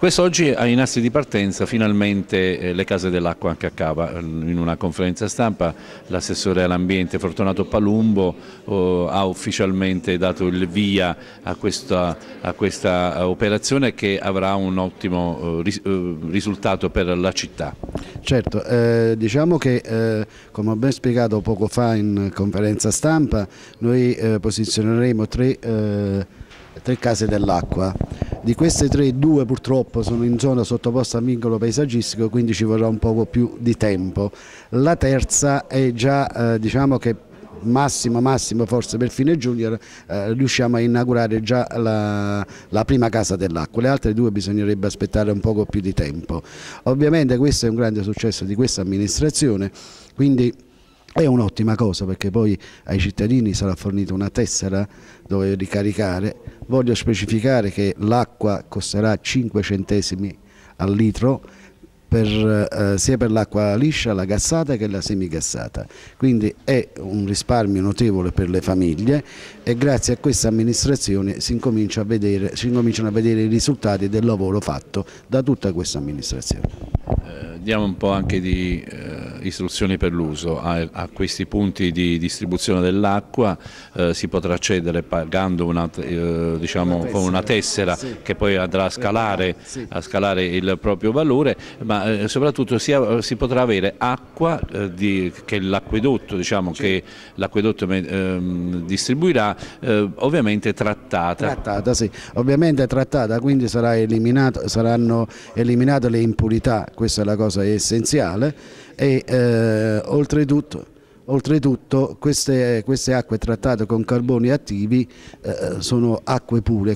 Quest'oggi ai nastri di partenza finalmente eh, le case dell'acqua anche a Cava, in una conferenza stampa l'assessore all'ambiente Fortunato Palumbo oh, ha ufficialmente dato il via a questa, a questa, operazione che avrà un ottimo eh, eh, risultato per la città. Certo, eh, diciamo che eh, come ho ben spiegato poco fa in conferenza stampa noi eh, posizioneremo tre, tre case dell'acqua di queste tre, due purtroppo sono in zona sottoposta a vincolo paesaggistico, quindi ci vorrà un poco più di tempo. La terza è già, eh, diciamo che massimo massimo forse per fine giugno eh, riusciamo a inaugurare già la, la prima casa dell'acqua, le altre due bisognerebbe aspettare un poco più di tempo. Ovviamente questo è un grande successo di questa amministrazione, quindi è un'ottima cosa perché poi ai cittadini sarà fornita una tessera dove ricaricare. Voglio specificare che l'acqua costerà 5 centesimi al litro per, eh, sia per l'acqua liscia, la gassata che la semigassata. Quindi è un risparmio notevole per le famiglie e grazie a questa amministrazione si, incomincia vedere, si incominciano a vedere i risultati del lavoro fatto da tutta questa amministrazione diamo un po' anche di eh, istruzioni per l'uso a, a, questi punti di distribuzione dell'acqua eh, si potrà accedere pagando una, eh, diciamo, una con una tessera sì. che poi andrà a scalare, sì. a scalare, il proprio valore ma eh, soprattutto si, si, potrà avere acqua eh, di, che l'acquedotto diciamo, sì. Ehm, distribuirà eh, ovviamente trattata. Trattata sì, ovviamente trattata quindi sarà eliminato, saranno eliminate le impurità, questa è la cosa essenziale e eh, oltretutto, oltretutto queste, queste, acque trattate con carboni attivi eh, sono acque pure.